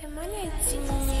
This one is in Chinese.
Все маленькие